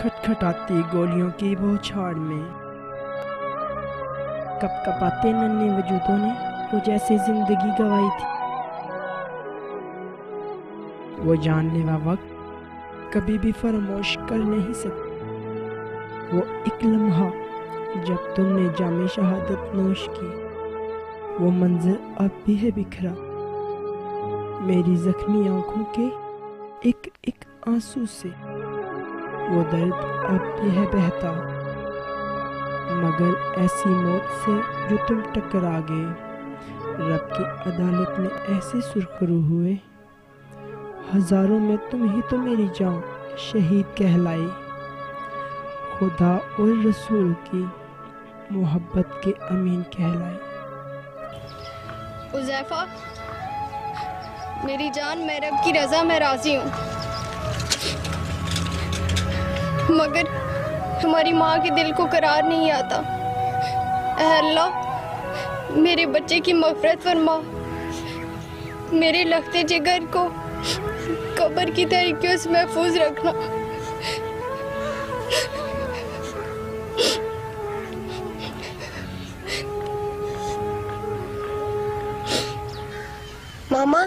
کھٹکھٹاتی گولیوں کی بوچھاڑ میں۔ کپ کپاتے ننے وجودوں نے، وہ جیسے زندگی گوائی تھی۔ وہ جان لیوا وقت کبھی بھی فراموش کر نہیں سکتی وہ ایک لمحہ جب تم نے جامع شہادت نوش کی، وہ منظر اب بھی ہے بکھرا۔ میری زخمی آنکھوں کے ایک ایک آنسو سے۔ وہ درد اب بھی ہے بہتا۔ مگر ایسی موت سے جو تم ٹکرا گئے رب کی عدالت میں ایسے سرخرو ہوئے۔ ہزاروں میں تم ہی تو میری جان شہید کہلائی۔ خدا اور رسول کی محبت کے امین کہلائے حذیفہ، میری جان میں رب کی رضا میں راضی ہوں۔ مگر ہماری ماں کے دل کو قرار نہیں آتا۔ اے اللہ، میرے بچے کی مغفرت فرما۔ میرے لختے جگر کو قبر کی طریقوں سے محفوظ رکھنا۔ ماما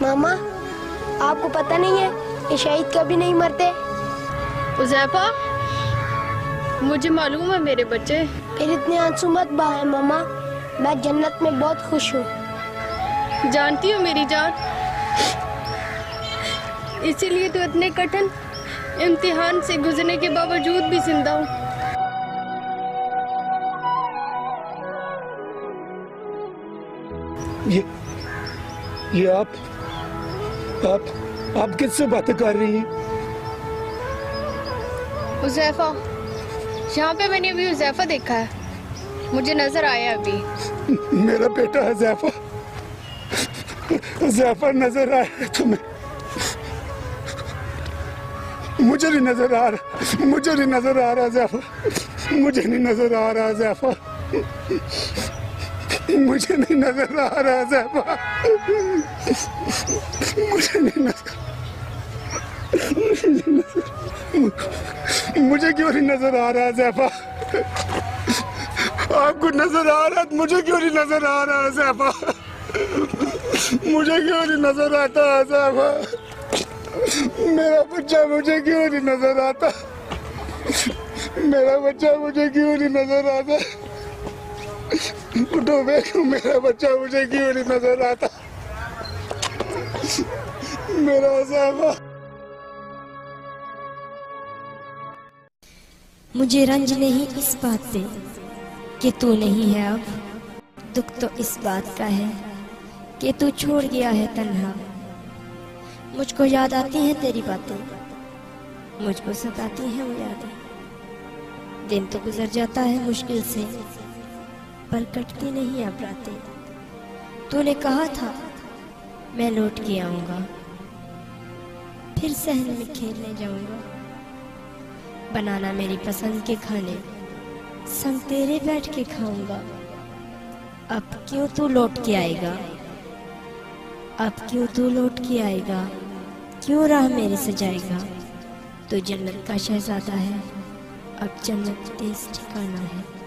ماما، آپ کو پتہ نہیں ہے، یہ شہید کبھی نہیں مرتے۔ حذیفہ مجھے معلوم ہے میرے بچے۔ پھر اتنے آنسو مت بہائے ماما۔ میں جنت میں بہت خوش ہوں۔ جانتی ہو میری جان۔ اسی لیے تو اتنے کٹھن امتحان سے گزرنے کے باوجود بھی زندہ ہوں۔ یہ یہ آپ آپ آپ کس سے باتیں کر رہی ہیں؟ حذیفہ یہاں پہ میں نے ابھی حذیفہ دیکھا ہے۔ مجھے نظر آیا ابھی۔ میرا بیٹا ہے زیفہ نظر آیا ہے تمہیں۔ مجھے نہیں نظر آ رہا مجھے نہیں نظر آ رہا زیفہ مجھے نہیں نظر آ رہا زیفہ مجھے نہیں نظر آ رہا زیفہ مجھے نہیں نظر مجھے کیوں نہیں نظر آ رہا زیفہ آپ کو نظر آ رہا ہے مجھے کیوں نہیں نظر آ رہا ہے زیفہ مجھے کیوں نہیں نظر آتا ہے زیفہ میرا بچہ مجھے کیوں نہیں نظر آتا؟ میرا بچہ مجھے کیوں نہیں نظر آتا؟ اٹھو بیٹھو میرا بچہ مجھے کیوں نہیں نظر آتا؟ میرا زیفہ مجھے رنج نہیں اس بات پہ کہ تو نہیں ہے اب۔ دکھ تو اس بات کا ہے کہ تو چھوڑ گیا ہے تنہا۔ مجھ کو یاد آتی ہیں تیری باتیں، مجھ کو ستاتی ہیں وہ یادیں۔ دن تو گزر جاتا ہے مشکل سے پر کٹتی نہیں اب راتیں۔ تو نے کہا تھا، میں لوٹ کے آؤں گا، پھر سہن میں کھیلنے جاؤں گا۔ بنانا میری پسند کے کھانے۔ سنگ تیرے بیٹھ کے کھاؤں گا۔ اب کیوں تو لوٹ کے آئے گا؟ اب کیوں تو لوٹ کے آئے گا؟ کیوں راہ میرے سے جائے گا؟ تو جنت کا شہزادہ ہے۔ اب جنت تیز ٹھکانا ہے۔